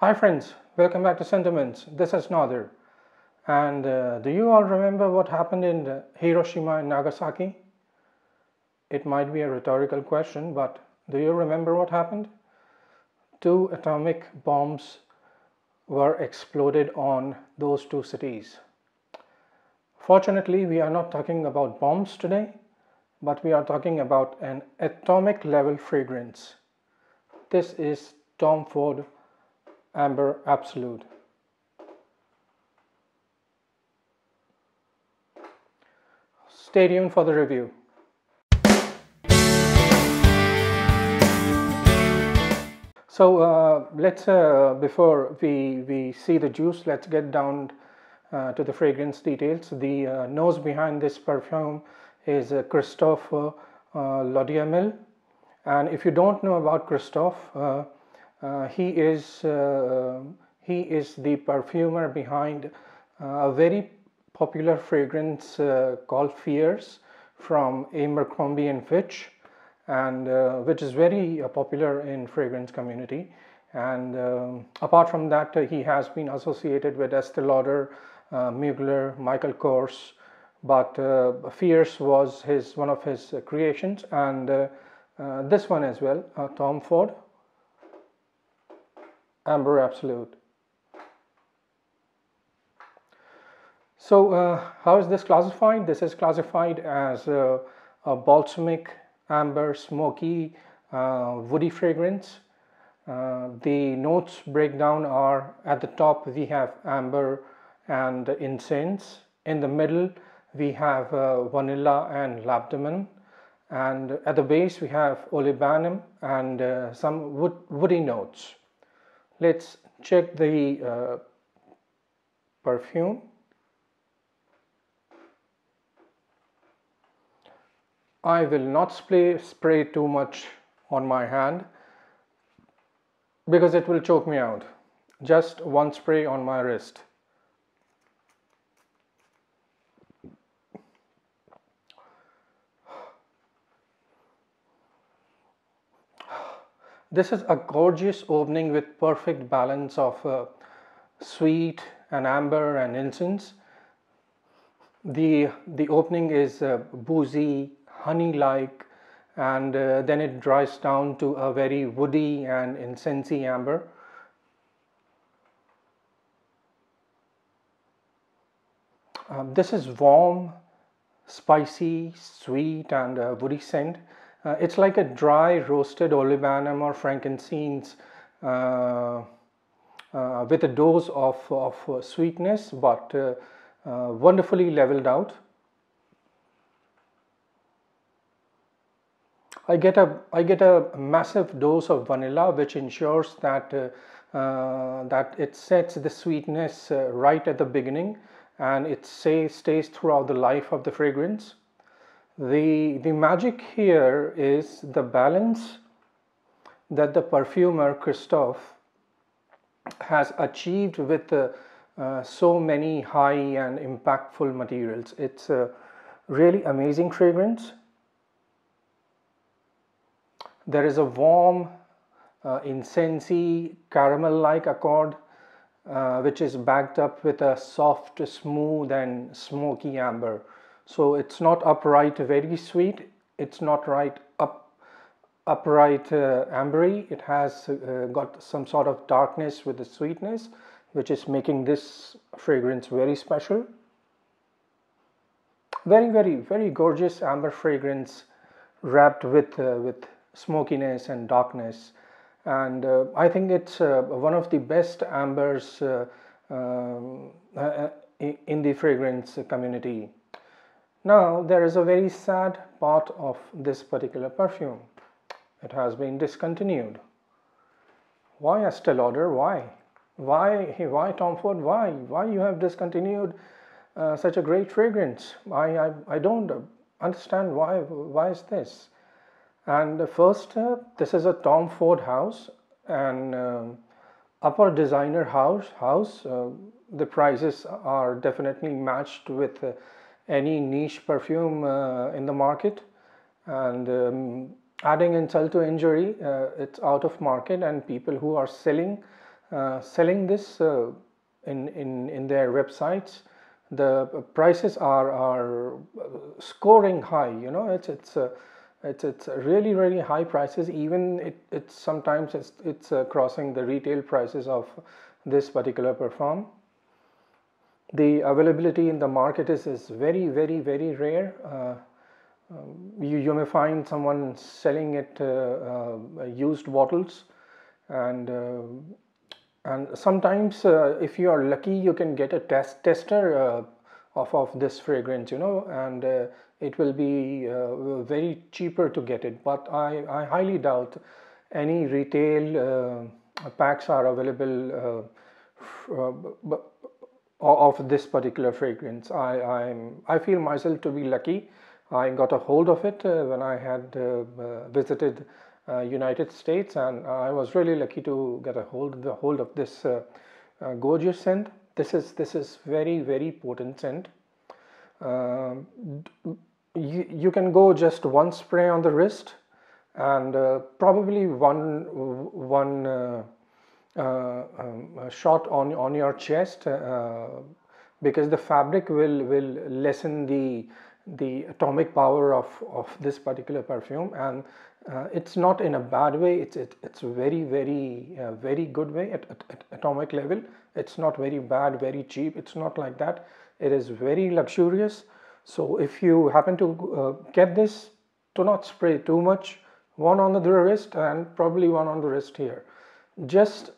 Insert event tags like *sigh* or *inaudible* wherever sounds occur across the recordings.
Hi friends, welcome back to Scentiments. This is Nadir. And uh, do you all remember what happened in uh, Hiroshima and Nagasaki? It might be a rhetorical question, but do you remember what happened? Two atomic bombs were exploded on those two cities. Fortunately, we are not talking about bombs today, but we are talking about an atomic level fragrance. This is Tom Ford Amber Absolute. Stay tuned for the review. So uh, let's, uh, before we, we see the juice, let's get down uh, to the fragrance details. The uh, nose behind this perfume is uh, Christophe uh, Laudamiel. And if you don't know about Christophe, uh, uh, he is uh, he is the perfumer behind a very popular fragrance called Fierce from Abercrombie and Fitch and uh, which is very uh, popular in fragrance community. And um, apart from that uh, he has been associated with Estee Lauder, Mugler, Michael Kors but Fierce was his one of his creations and this one as well Tom Ford Amber Absolute. So uh, how is this classified? This is classified as uh, a balsamic, amber, smoky, uh, woody fragrance. Uh, the notes breakdown are at the top we have amber and incense. In the middle we have uh, vanilla and labdanum and at the base we have olibanum and some wood, woody notes. Let's check the uh, perfume. I will not spray, spray too much on my hand because it will choke me out. Just one spray on my wrist. This is a gorgeous opening with perfect balance of uh, sweet and amber and incense. The, the opening is uh, boozy, honey-like and uh, then it dries down to a very woody and incensey amber. Um, this is warm, spicy, sweet and uh, woody scent. Uh, it's like a dry roasted olibanum or frankincense uh, uh, with a dose of, of uh, sweetness but uh, uh, wonderfully leveled out. I get a I get a massive dose of vanilla which ensures that that it sets the sweetness right at the beginning and it say, stays throughout the life of the fragrance. The, the magic here is the balance that the perfumer Christophe has achieved with uh, uh, so many high and impactful materials. It's a really amazing fragrance. There is a warm, uh, incensey, caramel-like accord uh, which is backed up with a soft, smooth and smoky amber so it's not upright very sweet. It's not right up upright uh, ambery. It has uh, got some sort of darkness with the sweetness which is making this fragrance very special. Very very very gorgeous amber fragrance wrapped with uh, with smokiness and darkness. And uh, I think it's uh, one of the best ambers uh, um, in the fragrance community now there is a very sad part of this particular perfume. It has been discontinued. Why Estee Lauder? Why? Why, why Tom Ford? Why? Why you have discontinued uh, such a great fragrance? I, I, I don't understand why, why is this? And first, uh, this is a Tom Ford house and um, upper designer house. house uh, the prices are definitely matched with uh, any niche perfume uh, in the market and um, adding insult to injury uh, it's out of market and people who are selling uh, selling this in, in, in their websites. The prices are, are scoring high, you know, it's, it's, uh, it's, it's really, really high prices. Even it, it's sometimes it's, it's uh, crossing the retail prices of this particular perfume. The availability in the market is, is very, very, very rare. Uh, um, you, you may find someone selling it uh, uh, used bottles and uh, and sometimes uh, if you are lucky you can get a test tester uh, of, of this fragrance you know and uh, it will be very cheaper to get it but I, I highly doubt any retail packs are available of this particular fragrance I, I'm, I feel myself to be lucky I got a hold of it uh, when I had uh, uh, visited United States and I was really lucky to get a hold, the hold of this gorgeous scent. This is, this is very, very potent scent. Um, you, you can go just one spray on the wrist and uh, probably one one uh, uh, um, shot on on your chest because the fabric will will lessen the the atomic power of, of this particular perfume. And uh, it's not in a bad way. It's it, it's very very uh, very good way at, at, at, atomic level. It's not very bad very cheap. It's not like that. It is very luxurious. So if you happen to uh, get this do not spray too much. One on the wrist and probably one on the wrist here. Just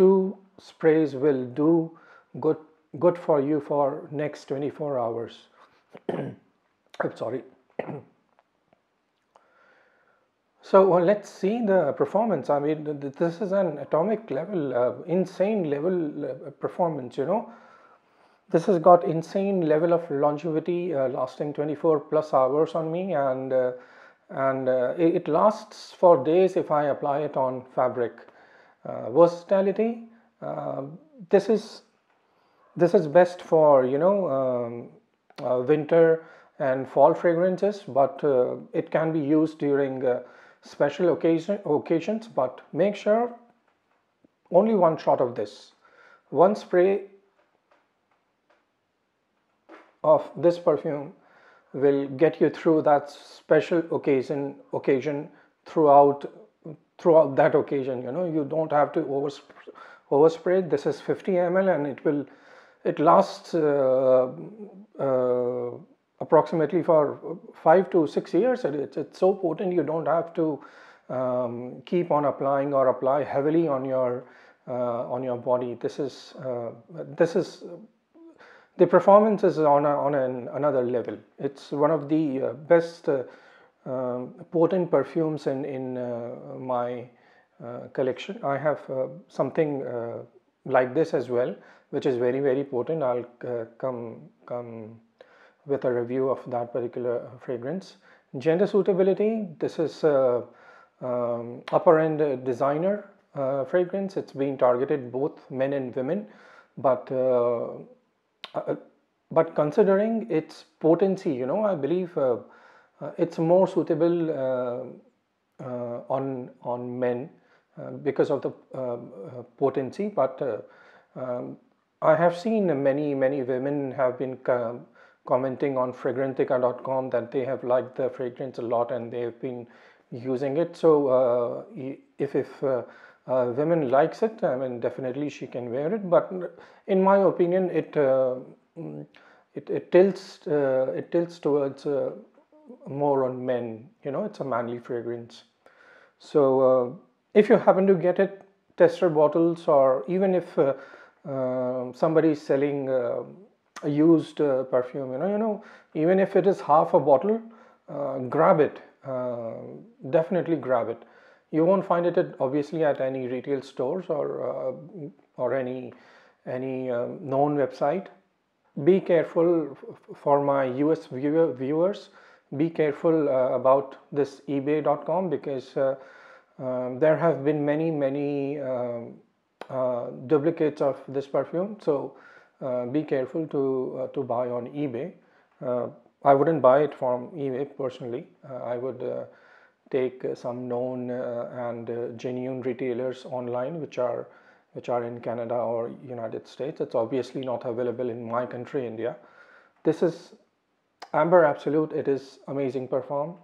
two sprays will do good good for you for next 24 hours *coughs* I'm sorry. *coughs* so well, let's see the performance. I mean, this is an atomic level, uh, insane level uh, performance, you know. This has got insane level of longevity uh, lasting 24 plus hours on me and uh, and uh, it lasts for days if I apply it on fabric. Uh, versatility, this is this is best for you know um, winter and fall fragrances but uh, it can be used during uh, special occasion, occasions but make sure only one shot of this. One spray of this perfume will get you through that special occasion occasion throughout throughout that occasion you know you don't have to overspray, overspray. this is 50 ml and it will it lasts uh, uh, approximately for five to six years. It's, it's so potent you don't have to um, keep on applying or apply heavily on your uh, on your body. This is uh, this is the performance is on a, on an, another level. It's one of the uh, best uh, um, potent perfumes in in uh, my uh, collection. I have something like this as well, which is very very potent. I'll come come with a review of that particular fragrance. Gender suitability, this is uh, um, upper end designer uh, fragrance. It's being targeted both men and women, but uh, uh but considering its potency, you know, I believe uh, uh, it's more suitable on on men because of the potency. But um, I have seen many many women have been commenting on fragrantica.com that they have liked the fragrance a lot and they've been using it. So uh, if if uh, uh, women likes it, I mean definitely she can wear it. But in my opinion, it uh, it, it tilts uh, it tilts towards uh, more on men. You know, it's a manly fragrance. So if you happen to get it, tester bottles, or even if somebody is selling a used uh, perfume you know you know even if it is half a bottle uh, grab it uh, definitely grab it you won't find it at, obviously at any retail stores or uh, or any any um, known website be careful for my us viewer, viewers be careful uh, about this ebay.com because uh, um, there have been many many um, duplicates of this perfume so uh, be careful to uh, to buy on eBay. Uh, I wouldn't buy it from eBay personally. I would take some known and genuine retailers online which are which are in Canada or United States. It's obviously not available in my country, India. This is Amber Absolute. It is amazing perform.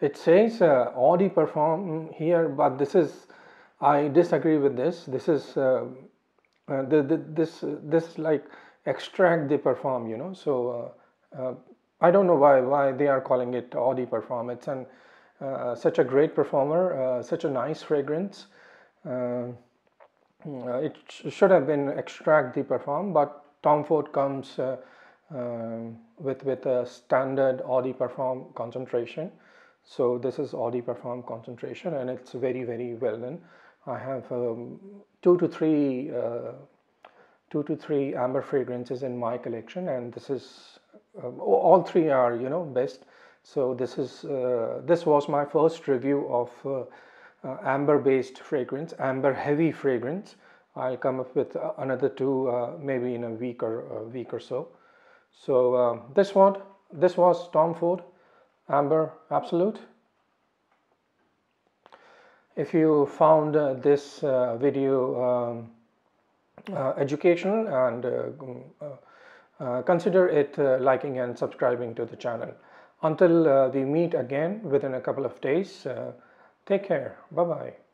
It says uh, eau de parfum here, but this is I disagree with this. This is uh, uh, the, the, this this like extrait de parfum, you know. So uh, uh, I don't know why why they are calling it eau de parfum. It's an uh, such a great performer, such a nice fragrance. it sh should have been extrait de parfum, but Tom Ford comes with with a standard eau de parfum concentration so this is eau de parfum concentration and it's very, very well done. I have um, two to three, uh, two to three amber fragrances in my collection and this is, uh, all three are, you know, best. So this is, uh, this was my first review of uh, uh, amber based fragrance, amber heavy fragrance. I'll come up with another two maybe in a week or a week or so. So this one, this was Tom Ford Amber Absolute. If you found uh, this uh, video um, uh, educational and uh, uh, uh, consider it liking and subscribing to the channel. Until we meet again within a couple of days, take care. Bye-bye.